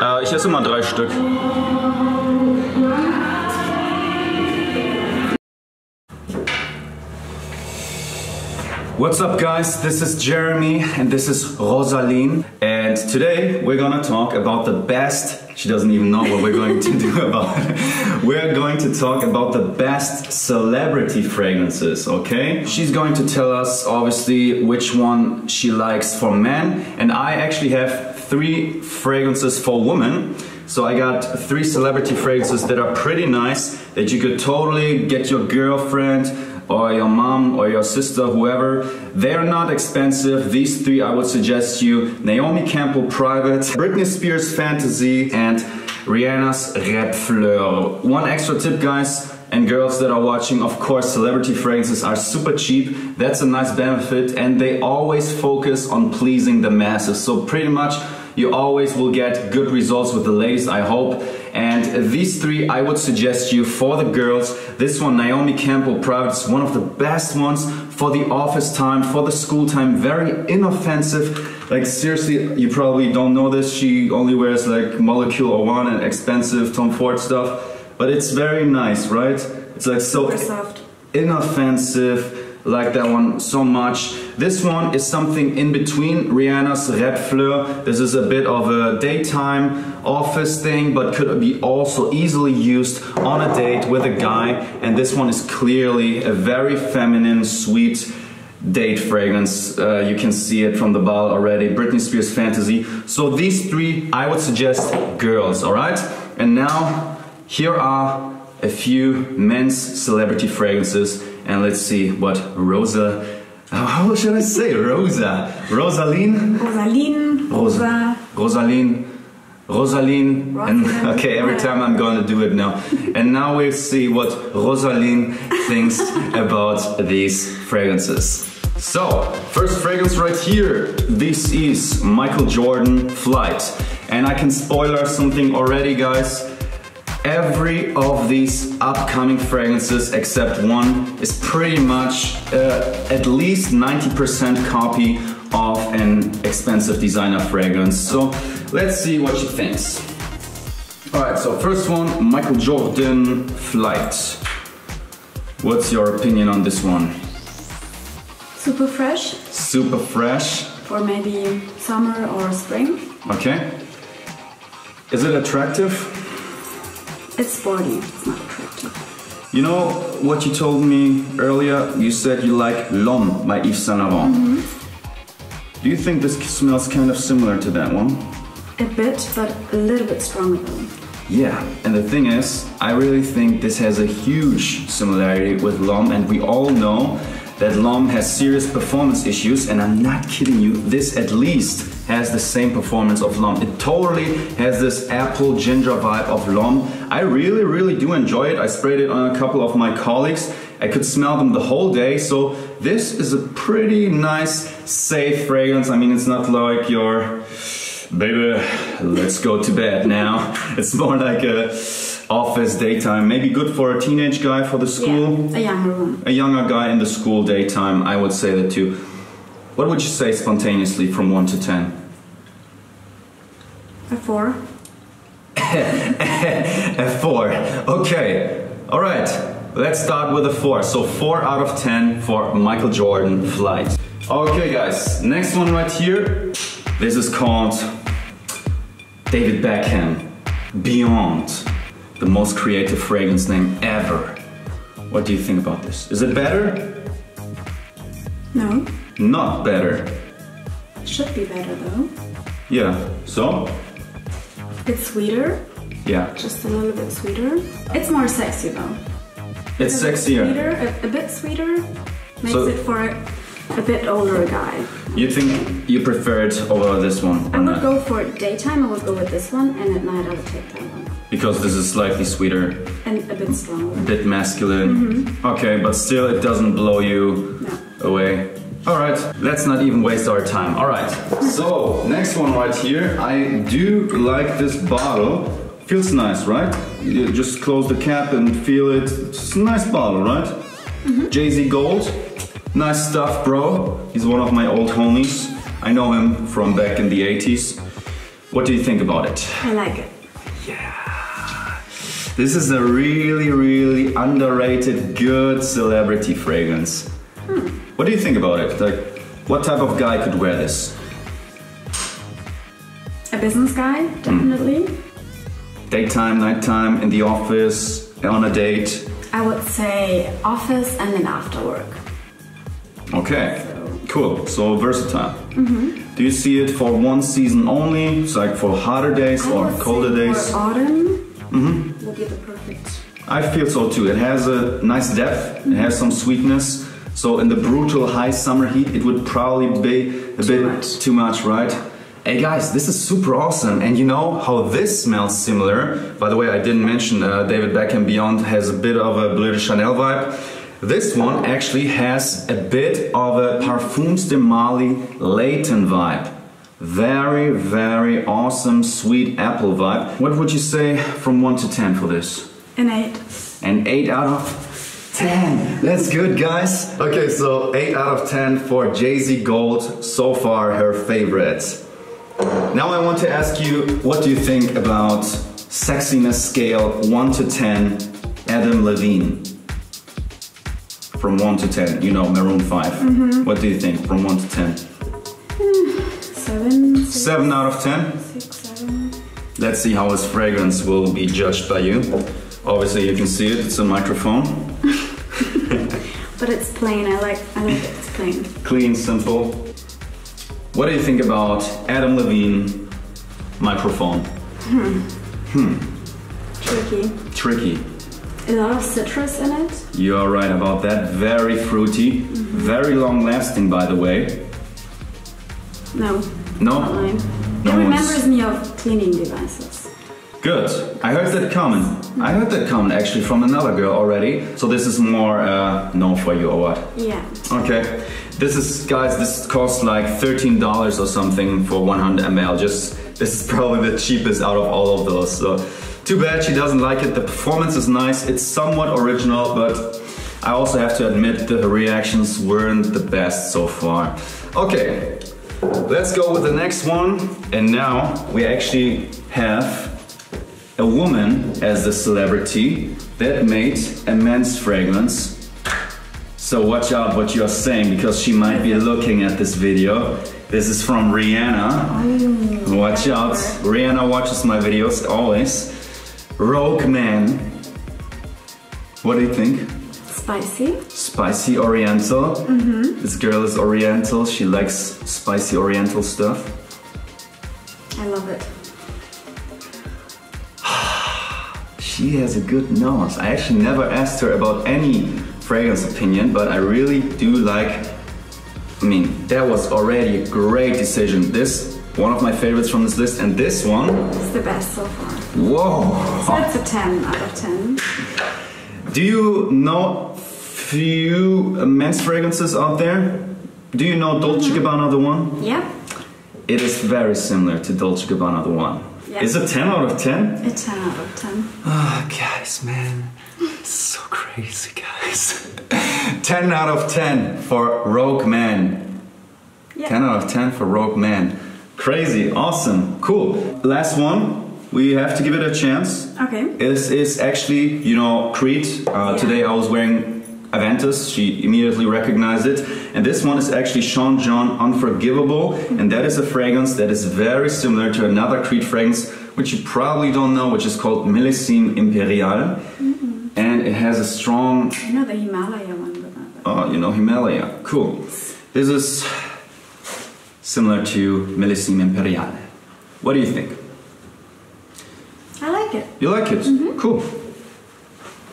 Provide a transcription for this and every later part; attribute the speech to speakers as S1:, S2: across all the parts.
S1: Äh, ich esse immer drei Stück. What's up guys, this is Jeremy and this is Rosaline and today we're gonna talk about the best, she doesn't even know what we're going to do about it. We're going to talk about the best celebrity fragrances, okay? She's going to tell us obviously which one she likes for men and I actually have three fragrances for women. So I got three celebrity fragrances that are pretty nice that you could totally get your girlfriend or your mom or your sister, whoever. They're not expensive. These three I would suggest you. Naomi Campbell Private, Britney Spears Fantasy, and Rihanna's Reb'l Fleur. One extra tip guys, and girls that are watching, of course, celebrity fragrances are super cheap. That's a nice benefit, and they always focus on pleasing the masses. So pretty much you always will get good results with the ladies, I hope. And these three, I would suggest you for the girls. This one, Naomi Campbell Private, is one of the best ones for the office time, for the school time. Very inoffensive. Like seriously, you probably don't know this. She only wears like Molecule 01 and expensive Tom Ford stuff. But it's very nice, right? It's like so soft inoffensive like that one so much. This one is something in between Rihanna's Reb'l Fleur. This is a bit of a daytime office thing, but could be also easily used on a date with a guy. And this one is clearly a very feminine, sweet date fragrance. Uh, you can see it from the bottle already. Britney Spears Fantasy. So these three, I would suggest girls, all right? And now, here are a few men's celebrity fragrances and let's see what Rosa. How should I say Rosa? Rosaline.
S2: Rosaline. Rosa.
S1: Rosaline. Rosaline. And okay, every time I'm gonna do it now. And now we'll see what Rosaline thinks about these fragrances. So, first fragrance right here. This is Michael Jordan Flight. And I can spoiler something already, guys every of these upcoming fragrances except one is pretty much uh, at least 90% copy of an expensive designer fragrance. So let's see what she thinks. Alright, so first one, Michael Jordan Flight. What's your opinion on this one?
S2: Super fresh.
S1: Super fresh.
S2: For maybe summer or spring.
S1: Okay. Is it attractive?
S2: It's sporty, it's not attractive.
S1: You know what you told me earlier? You said you like L'Homme by Yves Saint Laurent. Mm -hmm. Do you think this smells kind of similar to that one?
S2: A bit, but a little bit stronger though.
S1: Yeah, and the thing is, I really think this has a huge similarity with L'Homme, and we all know that L'Homme has serious performance issues, and I'm not kidding you, this at least has the same performance of L'Homme. It totally has this apple ginger vibe of L'Homme. I really, really do enjoy it. I sprayed it on a couple of my colleagues. I could smell them the whole day, so this is a pretty nice, safe fragrance. I mean, it's not like your, baby, let's go to bed now. It's more like a office daytime, maybe good for a teenage guy for the school.
S2: Yeah, a younger one.
S1: A younger guy in the school daytime, I would say that too. What would you say spontaneously from 1 to 10?
S2: A 4.
S1: a 4. Okay. All right. Let's start with a 4. So 4 out of 10 for Michael Jordan Flight. Okay guys, next one right here. This is called David Beckham Beyond. The most creative fragrance name ever. What do you think about this? Is it better?
S2: No.
S1: Not better.
S2: Should be better though.
S1: Yeah, so?
S2: It's sweeter.
S1: Yeah.
S2: Just a little bit sweeter. It's more sexy though.
S1: It's a sexier.
S2: Sweeter, a, a, bit sweeter. Makes so, it for a bit older guy.
S1: You think you prefer it over this one?
S2: I would not? go for daytime, I would go with this one, and at night I would take that one.
S1: Because this is slightly sweeter.
S2: And a bit stronger.
S1: A bit masculine.
S2: Mm -hmm.
S1: Okay, but still it doesn't blow you
S2: no.
S1: Away. All right, let's not even waste our time. All right, so next one right here. I do like this bottle. Feels nice, right? You just close the cap and feel it. It's a nice bottle, right?
S2: Mm -hmm.
S1: Jay-Z Gold. Nice stuff, bro. He's one of my old homies. I know him from back in the 80s. What do you think about it?
S2: I like it.
S1: Yeah. This is a really, really underrated, good celebrity fragrance.
S2: Hmm.
S1: What do you think about it? Like, what type of guy could wear this?
S2: A business guy, definitely.
S1: Daytime, nighttime, in the office, on a date?
S2: I would say office and then after work.
S1: Okay, cool. So versatile.
S2: Mm-hmm.
S1: Do you see it for one season only? It's like for hotter days
S2: I
S1: or colder days?
S2: For autumn would be the perfect.
S1: I feel so too. It has a nice depth, it has some sweetness. So in the brutal high summer heat, it would probably be a bit
S2: much.
S1: too much, right? Hey guys, this is super awesome. And you know how this smells similar? By the way, I didn't mention uh, David Beckham Beyond has a bit of a Bleu de Chanel vibe. This one actually has a bit of a Parfums de Marly Layton vibe. Very, very awesome sweet apple vibe. What would you say from 1 to 10 for this?
S2: An eight.
S1: An 8 out of 10. That's good, guys. Okay, so 8 out of 10 for Jay-Z Gold. So far, her favorite. Now I want to ask you, what do you think about sexiness scale 1 to 10, Adam Levine? From 1 to 10, you know, Maroon 5. Mm-hmm. What do you think from 1 to 10?
S2: Seven. Six,
S1: 7 out of 10?
S2: six, seven.
S1: Let's see how his fragrance will be judged by you. Obviously, you can see it, it's a microphone.
S2: But it's plain. I like. I like it. It's plain.
S1: clean, simple. What do you think about Adam Levine microphone? Hmm. Hmm.
S2: Tricky.
S1: Tricky.
S2: A lot of citrus in it.
S1: You are right about that. Very fruity, very long lasting, by the way.
S2: No.
S1: No? No
S2: it
S1: one's-
S2: remembers me of cleaning devices.
S1: Good. I heard that comment. I heard that comment actually from another girl already. So this is more uh, known for you or what?
S2: Yeah.
S1: Okay. This is, guys, this costs like $13 or something for 100 ml. Just, this is probably the cheapest out of all of those. So, too bad she doesn't like it. The performance is nice. It's somewhat original, but I also have to admit the reactions weren't the best so far. Okay. Let's go with the next one. And now we actually have a woman as the celebrity that made a men's fragrance. So watch out what you're saying because she might be looking at this video. This is from Rihanna. Oh. Watch out. Rihanna watches my videos always. Rogue Man. What do you think?
S2: Spicy.
S1: Spicy Oriental. Mm-hmm. This girl is Oriental. She likes spicy Oriental stuff.
S2: I love it.
S1: She has a good nose. I actually never asked her about any fragrance opinion, but I really do like. I mean, that was already a great decision. This, one of my favorites from this list, and this one,
S2: It's the best so far.
S1: whoa!
S2: So it's a 10 out of 10.
S1: Do you know few men's fragrances out there? Do you know Dolce mm-hmm. Gabbana the one?
S2: Yeah.
S1: It is very similar to Dolce Gabbana the one.
S2: Yeah.
S1: Is it 10 out of 10?
S2: A 10 out of 10.
S1: Oh, guys, man. It's so crazy, guys. 10 out of 10 for Rogue Man.
S2: Yeah.
S1: 10 out of 10 for Rogue Man. Crazy, awesome, cool. Last one, we have to give it a chance.
S2: Okay.
S1: This is actually, you know, Creed. Uh, Today I was wearing Aventus. She immediately recognized it. And this one is actually Sean John Unforgivable. And that is a fragrance that is very similar to another Creed fragrance, which you probably don't know, which is called Millésime Imperial. Mm-hmm. And it has a strong,
S2: You know the Himalaya one,
S1: oh, you know, Himalaya. Cool. This is similar to Millésime Imperial. What do you think?
S2: I like it.
S1: You like it? Mm-hmm. Cool.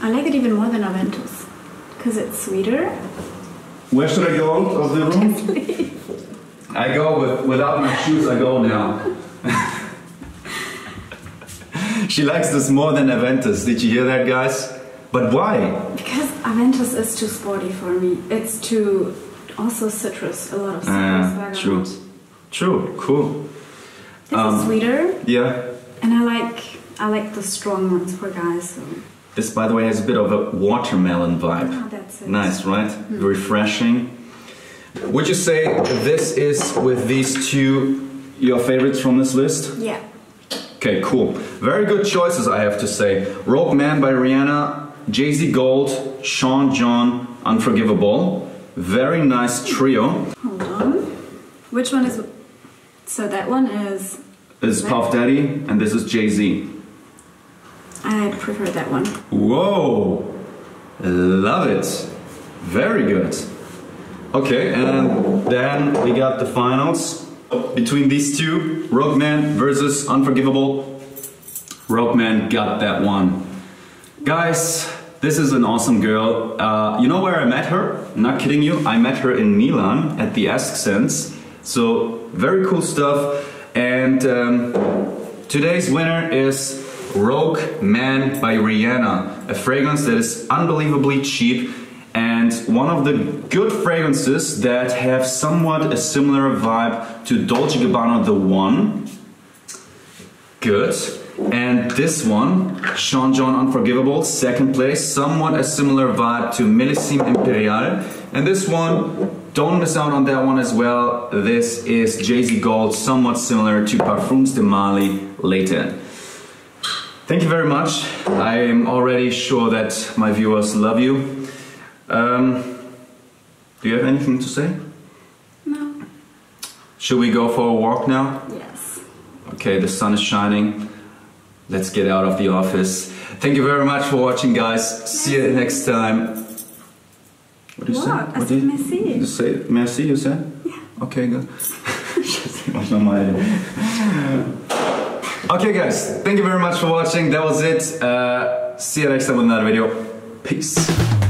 S2: I like it even more than Aventus. Because it's sweeter.
S1: Where should I go out of the room? I go with without my shoes. I go now. she likes this more than Aventus. Did you hear that, guys? But why?
S2: Because Aventus is too sporty for me. It's too. Also citrus. A lot of citrus.
S1: Ah,
S2: I don't
S1: true. True. Cool.
S2: This
S1: Um,
S2: is sweeter.
S1: Yeah.
S2: And I like. I like the strong ones for guys. So.
S1: This, by the way, has a bit of a watermelon vibe.
S2: Oh, that's.
S1: Nice, right? Hmm. Refreshing. Would you say this is with these two your favorites from this list?
S2: Yeah.
S1: Okay, cool. Very good choices, I have to say. Rogue Man by Rihanna, Jay Z Gold, Sean John, Unforgivable. Very nice trio.
S2: Hold on. Which one is. So that one is.
S1: This is Puff Daddy, and this is Jay Z.
S2: I prefer that one.
S1: Whoa! Love it. Very good. Okay, and then we got the finals between these two Rogue Man versus Unforgivable. Rogue Man got that one. Guys, this is an awesome girl. Uh, you know where I met her? Not kidding you. I met her in Milan at the Esxence. So, very cool stuff. And um, today's winner is Rogue Man by Rihanna, a fragrance that is unbelievably cheap and one of the good fragrances that have somewhat a similar vibe to Dolce Gabbana The One. Good. And this one, Sean John Unforgivable, second place, somewhat a similar vibe to Millésime Impérial. And this one, don't miss out on that one as well. This is Jay Z Gold, somewhat similar to Parfums de Marly Layton. Thank you very much. I am already sure that my viewers love you. Um, do you have anything to say?
S2: No.
S1: Should we go for a walk now?
S2: Yes.
S1: Okay, the sun is shining. Let's get out of the office. Thank you very much for watching, guys. See you next time. What do you say?
S2: What? I
S1: What
S2: said merci.
S1: you say? Merci, you said?
S2: Yeah.
S1: Okay, good. okay, guys. Thank you very much for watching. That was it. Uh, see you next time with another video. Peace.